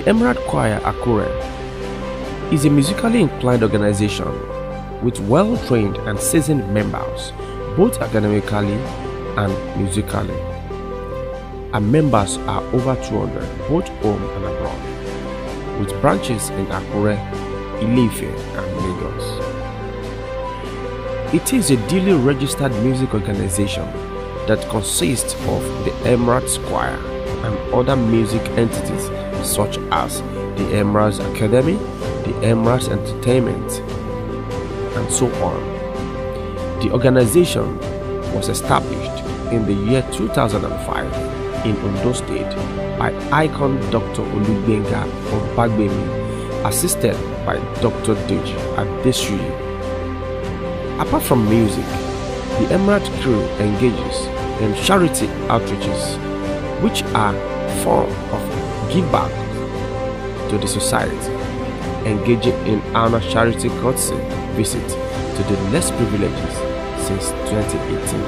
The Emerald Choir Akure is a musically inclined organization with well trained and seasoned members, both academically and musically. Our members are over 200, both home and abroad, with branches in Akure, Ile-Ife, and Lagos. It is a duly registered music organization that consists of the Emerald Choir and other music entities such as the Emeralds Academy, the Emeralds Entertainment, and so on. The organization was established in the year 2005 in Ondo State by icon Dr. Olugbenga Obagbemi, assisted by Dr. Deji Adesuyi. Apart from music, the Emerald crew engages in charity outreaches, which are form of give back to the society, engaging in annual charity courtesy visit to the less privileged since 2018.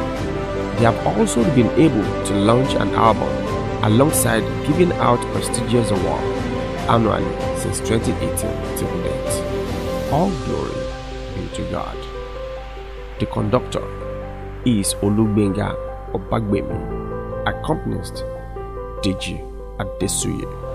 They have also been able to launch an album alongside giving out prestigious award annually since 2018 till date. All glory be to God. The conductor is Olugbenga Obagbemi, accompanied Deji Adesuyi.